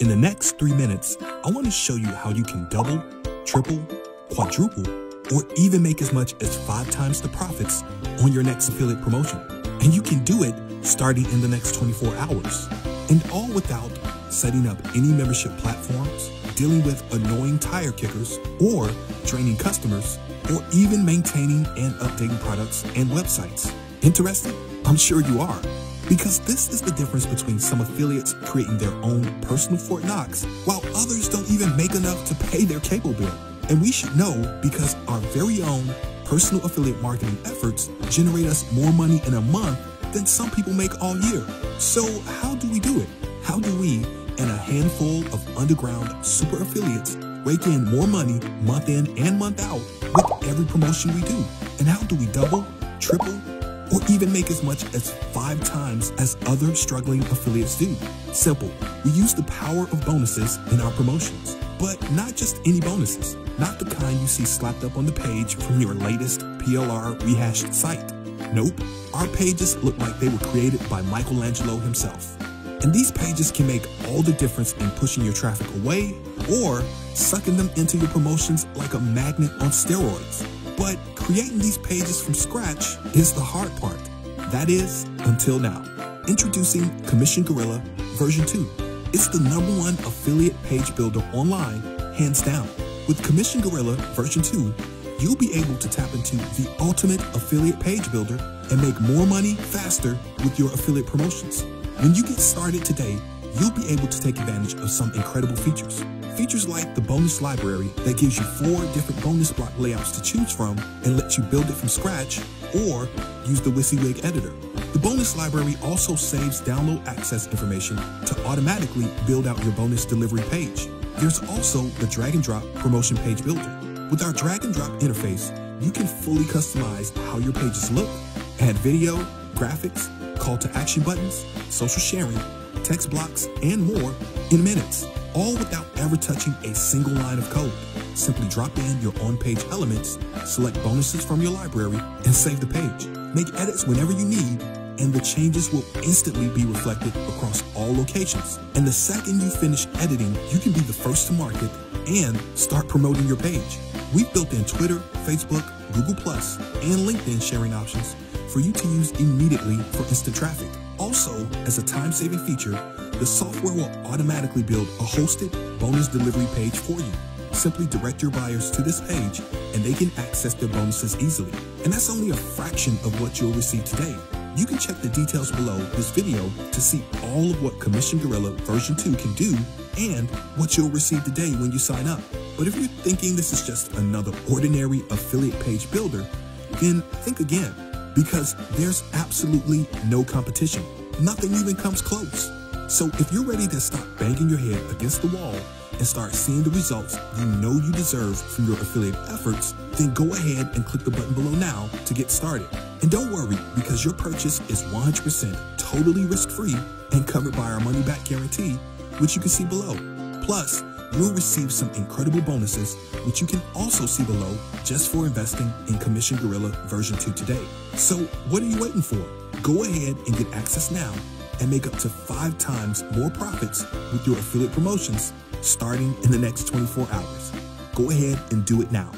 In the next three minutes, I want to show you how you can double, triple, quadruple, or even make as much as five times the profits on your next affiliate promotion. And you can do it starting in the next 24 hours. And all without setting up any membership platforms, dealing with annoying tire kickers, or training customers, or even maintaining and updating products and websites. Interested? I'm sure you are. Because this is the difference between some affiliates creating their own personal Fort Knox, while others don't even make enough to pay their cable bill. And we should know because our very own personal affiliate marketing efforts generate us more money in a month than some people make all year. So how do we do it? How do we and a handful of underground super affiliates rake in more money month in and month out with every promotion we do? And how do we double, triple, or even make as much as five times as other struggling affiliates do. Simple. We use the power of bonuses in our promotions, but not just any bonuses, not the kind you see slapped up on the page from your latest PLR rehashed site. Nope, our pages look like they were created by Michelangelo himself. And these pages can make all the difference in pushing your traffic away or sucking them into your promotions like a magnet on steroids. But creating these pages from scratch is the hard part. That is, until now. Introducing Commission Gorilla version 2. It's the number one affiliate page builder online, hands down. With Commission Gorilla version 2, you'll be able to tap into the ultimate affiliate page builder and make more money faster with your affiliate promotions. When you get started today, you'll be able to take advantage of some incredible features. Features like the bonus library that gives you four different bonus block layouts to choose from and lets you build it from scratch or use the WYSIWYG editor. The bonus library also saves download access information to automatically build out your bonus delivery page. There's also the drag and drop promotion page builder. With our drag and drop interface, you can fully customize how your pages look, add video, graphics, call to action buttons, social sharing, text blocks, and more in minutes all without ever touching a single line of code. Simply drop in your on-page elements, select bonuses from your library, and save the page. Make edits whenever you need, and the changes will instantly be reflected across all locations. And the second you finish editing, you can be the first to market and start promoting your page. We've built in Twitter, Facebook, Google+, and LinkedIn sharing options for you to use immediately for instant traffic. Also, as a time-saving feature, the software will automatically build a hosted bonus delivery page for you. Simply direct your buyers to this page and they can access their bonuses easily. And that's only a fraction of what you'll receive today. You can check the details below this video to see all of what Commission Gorilla version 2 can do and what you'll receive today when you sign up. But if you're thinking this is just another ordinary affiliate page builder, then think again because there's absolutely no competition. Nothing even comes close. So if you're ready to stop banging your head against the wall and start seeing the results you know you deserve from your affiliate efforts, then go ahead and click the button below now to get started. And don't worry, because your purchase is 100% totally risk-free and covered by our money-back guarantee, which you can see below. Plus, you'll receive some incredible bonuses, which you can also see below just for investing in Commission Gorilla version 2 today. So what are you waiting for? Go ahead and get access now and make up to five times more profits with your affiliate promotions starting in the next 24 hours. Go ahead and do it now.